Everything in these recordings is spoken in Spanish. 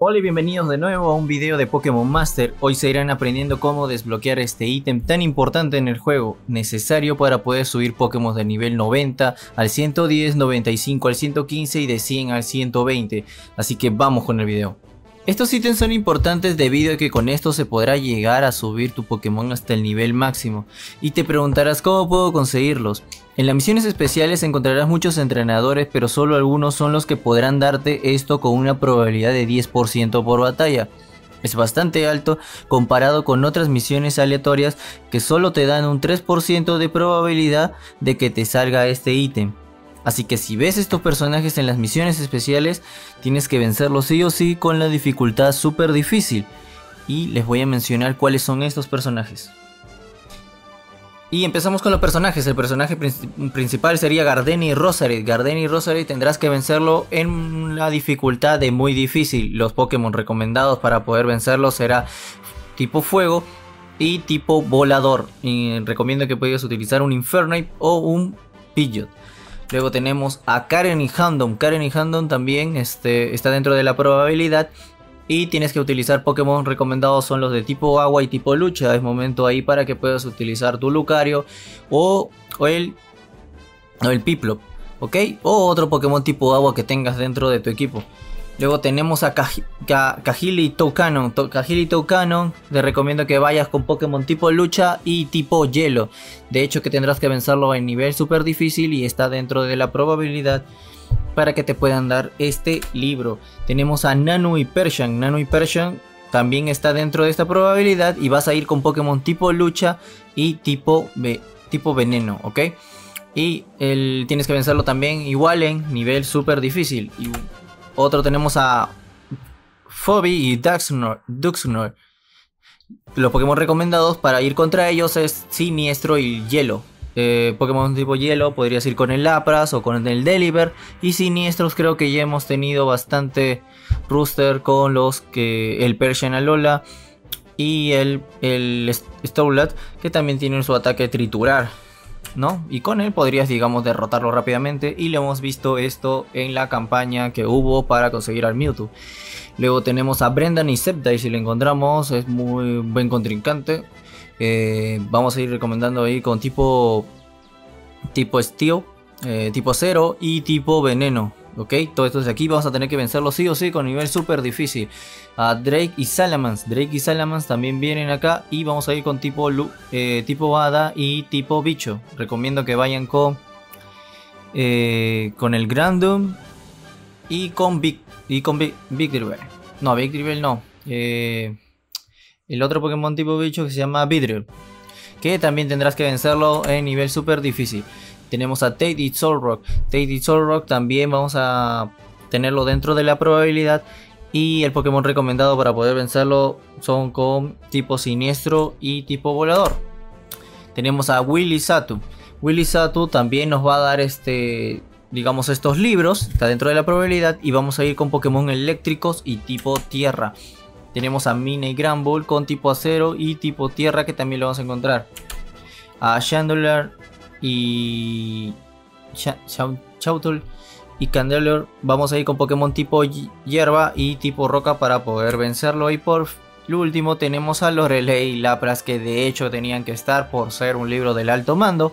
Hola y bienvenidos de nuevo a un video de Pokémon Master. Hoy se irán aprendiendo cómo desbloquear este ítem tan importante en el juego, necesario para poder subir Pokémon de nivel 90 al 110, 95 al 115 y de 100 al 120. Así que vamos con el video. Estos ítems son importantes debido a que con esto se podrá llegar a subir tu Pokémon hasta el nivel máximo. Y te preguntarás cómo puedo conseguirlos. En las misiones especiales encontrarás muchos entrenadores pero solo algunos son los que podrán darte esto con una probabilidad de 10% por batalla. Es bastante alto comparado con otras misiones aleatorias que solo te dan un 3% de probabilidad de que te salga este ítem. Así que si ves estos personajes en las misiones especiales, tienes que vencerlos sí o sí con la dificultad súper difícil. Y les voy a mencionar cuáles son estos personajes. Y empezamos con los personajes. El personaje principal sería Gardeni Rosary. Gardeni Rosary tendrás que vencerlo en la dificultad de muy difícil. Los Pokémon recomendados para poder vencerlo será tipo fuego y tipo volador. Y recomiendo que puedas utilizar un Infernape o un Pidgeot. Luego tenemos a Karen y Handon. Karen y Handon también este, está dentro de la probabilidad. Y tienes que utilizar Pokémon recomendados son los de tipo agua y tipo lucha. Es momento ahí para que puedas utilizar tu Lucario o, el, o el Piplup. ¿Ok? O otro Pokémon tipo agua que tengas dentro de tu equipo. Luego tenemos a Kahili Toucanon. Kahili Toucanon, te recomiendo que vayas con Pokémon tipo lucha y tipo hielo. De hecho que tendrás que vencerlo en nivel super difícil y está dentro de la probabilidad para que te puedan dar este libro. Tenemos a Nanu y Persian. Nanu y Persian también está dentro de esta probabilidad y vas a ir con Pokémon tipo lucha y tipo, tipo veneno, ¿ok? Y el, tienes que vencerlo también igual en nivel super difícil. Otro tenemos a Phoebe y Duxnor. Los Pokémon recomendados para ir contra ellos es Siniestro y Hielo. Eh, Pokémon tipo Hielo podrías ir con el Lapras o con el Deliver. Y Siniestros creo que ya hemos tenido bastante rooster con los que el Persian Alola y el, el que también tienen su ataque triturar. ¿no? Y con él podrías, digamos, derrotarlo rápidamente. Y le hemos visto esto en la campaña que hubo para conseguir al Mewtwo. Luego tenemos a Brendan y Septai, si lo encontramos, es muy buen contrincante. Eh, vamos a ir recomendando ahí con tipo tipo Steel, eh, tipo Cero y tipo Veneno. ¿ok? Todo esto de aquí vamos a tener que vencerlo sí o sí con nivel súper difícil. A Drake y Salamans, Drake y Salamans también vienen acá y vamos a ir con tipo, eh, tipo Hada y tipo Bicho. Recomiendo que vayan con, eh, con el Grandum y con Big, y con Big, No, Big Dribble no. Eh, el otro Pokémon tipo bicho que se llama Vidriel. Que también tendrás que vencerlo en nivel súper difícil. Tenemos a Tate y Solrock. Tate y Solrock también vamos a tenerlo dentro de la probabilidad. Y el Pokémon recomendado para poder vencerlo son con tipo siniestro y tipo volador. Tenemos a Willy Satu. Willy Satu también nos va a dar este, digamos, estos libros. Está dentro de la probabilidad. Y vamos a ir con Pokémon eléctricos y tipo tierra. Tenemos a Mine y Granbull con tipo acero y tipo tierra que también lo vamos a encontrar. A Chandler y Chautul y Candelor vamos a ir con Pokémon tipo hierba y tipo roca para poder vencerlo. Y por último tenemos a Lorelei y Lapras que de hecho tenían que estar por ser un libro del alto mando.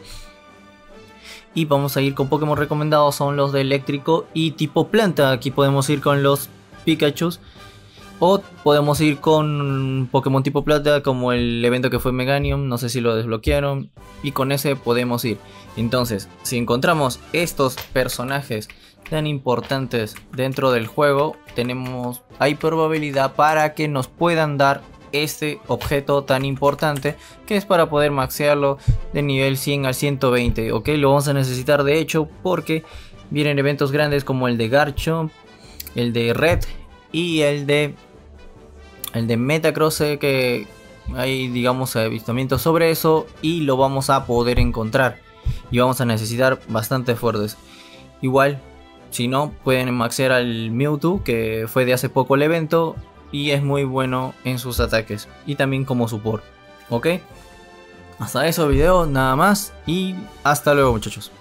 Y vamos a ir con Pokémon recomendados son los de eléctrico y tipo planta. Aquí podemos ir con los Pikachu o podemos ir con Pokémon tipo plata como el evento que fue Meganium, no sé si lo desbloquearon. Y con ese podemos ir. Entonces, si encontramos estos personajes tan importantes dentro del juego, tenemos, hay probabilidad para que nos puedan dar este objeto tan importante que es para poder maxearlo de nivel 100 al 120 ok lo vamos a necesitar de hecho porque vienen eventos grandes como el de Garchomp el de Red y el de el de Metacross que hay digamos avistamientos sobre eso y lo vamos a poder encontrar. Y vamos a necesitar bastante fuertes. Igual si no pueden maxear al Mewtwo que fue de hace poco el evento y es muy bueno en sus ataques y también como support. Ok hasta eso video nada más y hasta luego muchachos